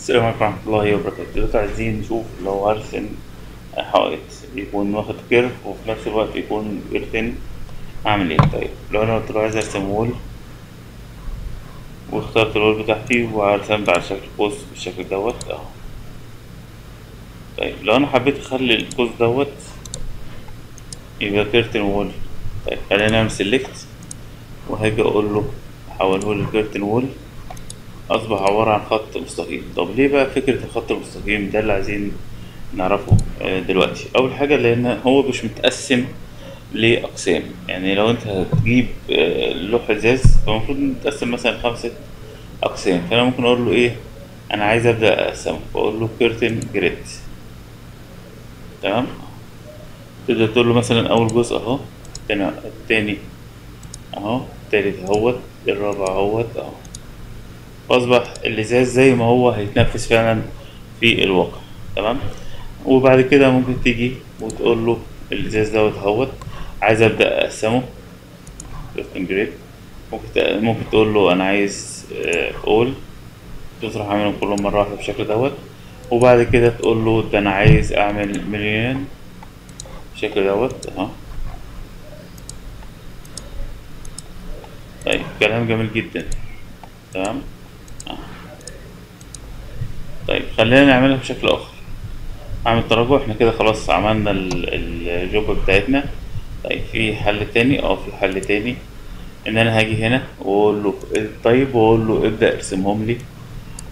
السلام عليكم ورحمة الله وبركاته. دلوقتي عايزين نشوف لو هرسم حائط يكون واخد curve وفي نفس الوقت يكون curtain أعمل إيه؟ طيب لو أنا قلت له عايز أرسم wall واخترت ال wall بتاعتي ورسمت على شكل قوس بالشكل دوت أهو. طيب لو أنا حبيت أخلي القوس دوت يبقى curtain wall. طيب خلينا نعمل select وهاجي أقول له حوله لي curtain wall. أصبح عبارة عن خط مستقيم. طب ليه بقى فكرة الخط المستقيم؟ ده اللي عايزين نعرفه آه، دلوقتي. أول حاجة لأن هو مش متقسم لأقسام. يعني لو أنت هتجيب آه، لوح إزاز فالمفروض متقسم مثلا خمسة أقسام. فأنا ممكن أقول له إيه؟ أنا عايز أبدأ أقسمه. فأقول له curtain grid تمام؟ تقدر تقول له مثلا أول جزء أهو التاني أهو التالت أهوت الرابع أهوت أهو. فأصبح الإزاز زي ما هو هيتنفذ فعلا في الواقع تمام؟ وبعد كده ممكن تيجي وتقول له الإزاز دوت اهوت عايز كاستم جريد ممكن ممكن تقول له أنا عايز أول تروح عاملهم كلهم مرة واحدة بالشكل دوت. وبعد كده تقول له ده أنا عايز أعمل مليون بالشكل دوت أهو طيب كلام جميل جدا تمام؟ طيب خلينا نعملها بشكل آخر. اعمل تراجع إحنا كده خلاص عملنا ال- ال job بتاعتنا. طيب في حل تاني؟ آه في حل تاني. إن أنا هاجي هنا وأقول له طيب وأقول له ابدأ ارسمهم لي.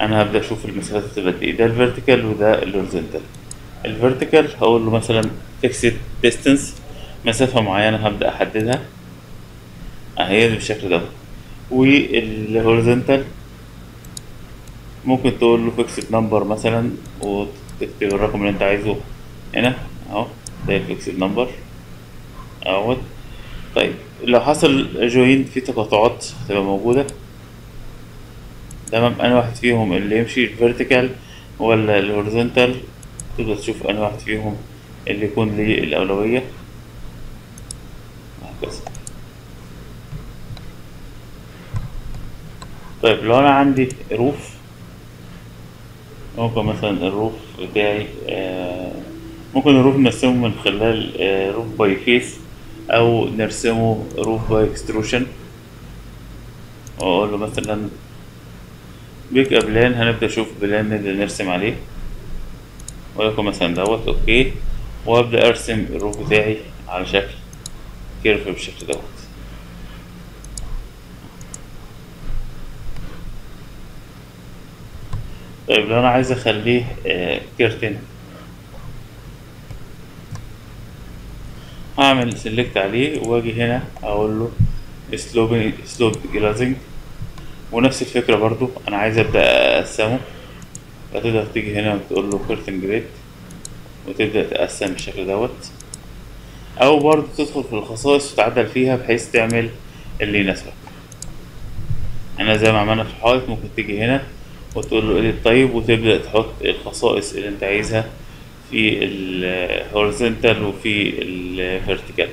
أنا هبدأ أشوف المسافات هتبقى قد إيه. ده ال vertical وده ال horizontal. ال vertical هقول له مثلا fixed distance مسافة معينة هبدأ أحددها. أهي بالشكل ده. وال horizontal ممكن تقول له fixed number مثلا وتكتب الرقم اللي أنت عايزه. هنا أهو ده ال fixed number اهوت طيب لو حصل join في تقاطعات هتبقى موجودة. تمام أنهي واحد فيهم اللي يمشي ال vertical ولا ال horizontal تقدر تشوف أنهي واحد فيهم اللي يكون ليه الأولوية. وهكذا طيب لو أنا عندي roof ممكن مثلا ال roof بتاعي آه، ممكن ال roof نرسمه من خلال آه، roof by face أو نرسمه roof by extrusion. واقول له مثلا pick plane هنبدأ نشوف plane اللي نرسم عليه. ولكن مثلا دوت OK. وأبدأ أرسم ال roof بتاعي على شكل. curve بالشكل دوت. طيب لو أنا عايز أخليه آه، curtain هعمل select عليه وأجي هنا أقول له sloped sloped glazing ونفس الفكرة برضو أنا عايز أبدأ أقسمه. فتقدر تيجي هنا وتقول له curtain grid وتبدأ تقسم بالشكل دوت. أو برضو تدخل في الخصائص وتعدل فيها بحيث تعمل اللي يناسبك. أنا زي ما عملنا في الحائط ممكن تيجي هنا وتقول له edit طيب وتبدأ تحط الخصائص اللي أنت عايزها في ال horizontal وفي ال vertical